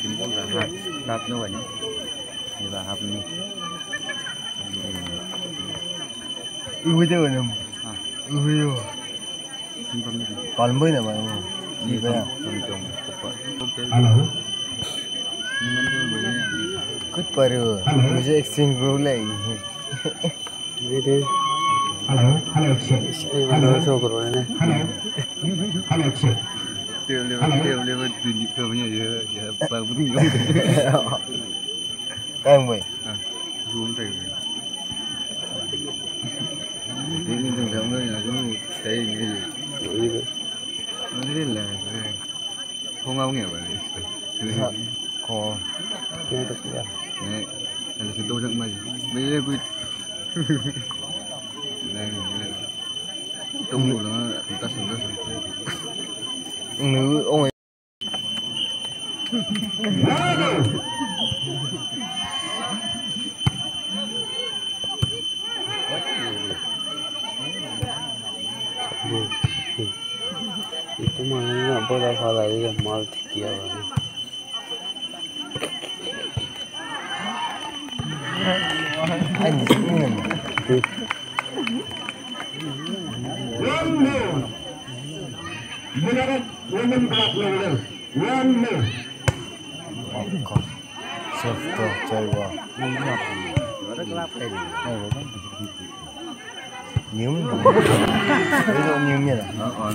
आफ्नो होइन आफ्नो उयो होइन उयो कलम्बो नभए कुद पऱ्यो म चाहिँ एक्सचेन्ज गर्नुलाई hello hello hello ini ini à? ini dia lewat dia lewat dunia punya ya ya bang putih Cái mày. à zoom đây ini tuh kamu ya kamu saya ini nó rất là không ngâu nghèo vậy Có. Này, ada satu orang mai. Bila aku Này, tunggu lah, entas entas. Nữ ông ấy. itu mah nggak boleh kalah dia mal tiga Anh cũng nghe mà. One more. Benar. Women block level. Oh, one more. Có. Chef to chơi qua. Nhiễm. Ví dụ nhiễm như là. Oh,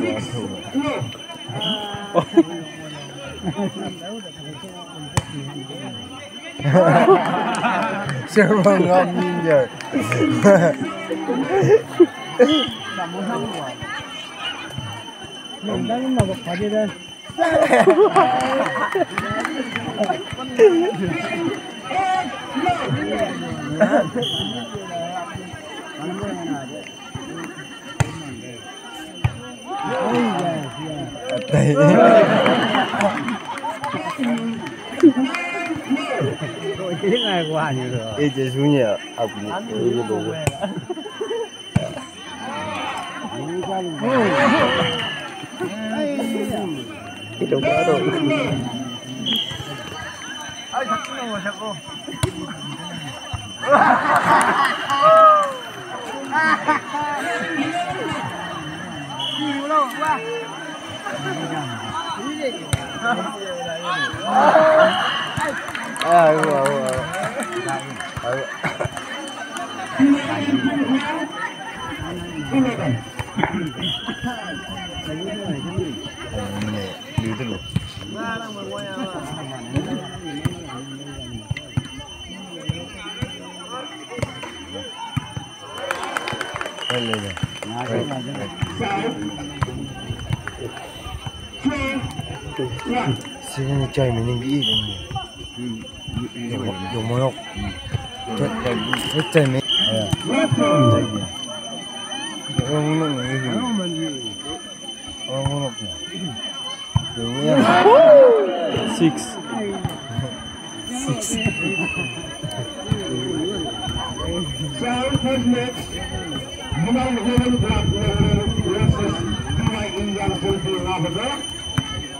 Two more. Không được. apa? Two more. Chef không nghe là. Gì? Hậu à. Ngầu à. Xin ghê à của nhà. Rồi đi. Server ngon nhìn giờ. Đây. Ê chế xuống nhờ. À cũng ê cái đồ. itu baru À đúng rồi. Ừ. Anh này đi tới luôn. Đây lên này. Đây, đây. Sini chơi mình nên nghĩ đến dùng dùng mối học. Sini cai. Yo Six. Six.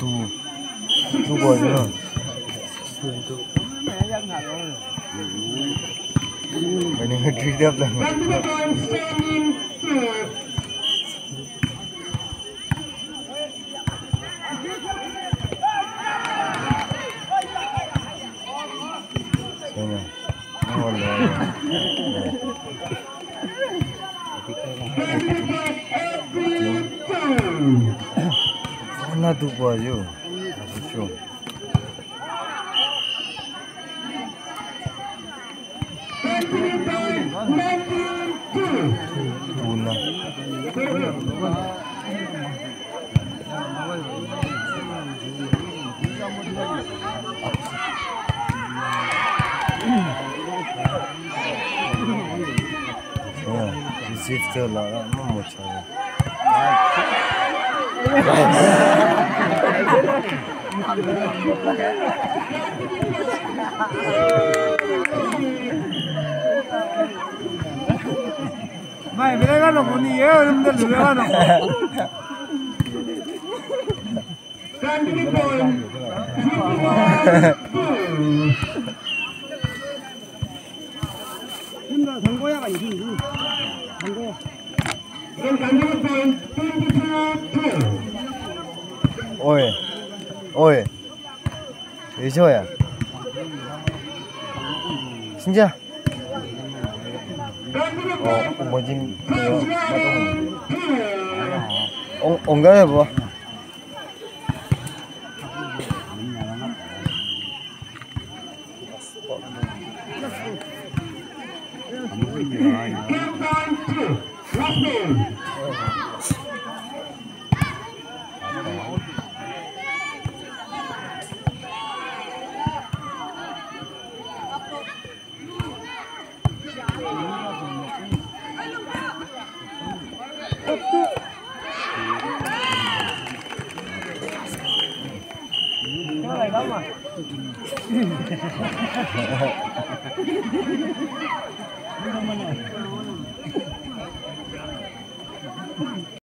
tu tu bò chứ nào cái này truy tiếp là Bandung 하나 두고 와요. 그렇죠. 누구나. 어, 리셉터 나가 너무 못 찾아. 前見られなのに家を産んでるの見られなの Thank you. Ôi. Ôi. 의지호야 진짜 어 뭐지 엉 엉가야 뭐 Thank you. Tama.